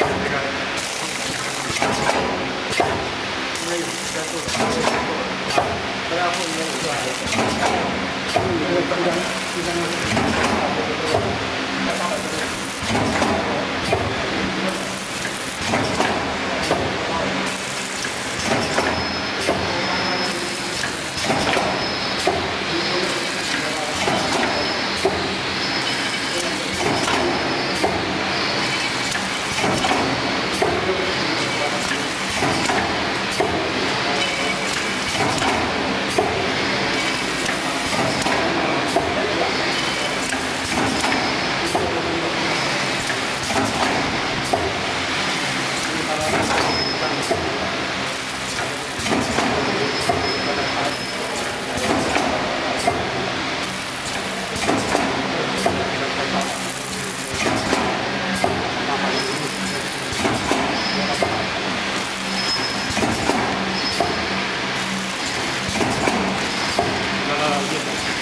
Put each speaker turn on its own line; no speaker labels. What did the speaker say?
因为你在做，你在做，大家户应是
I'll give it.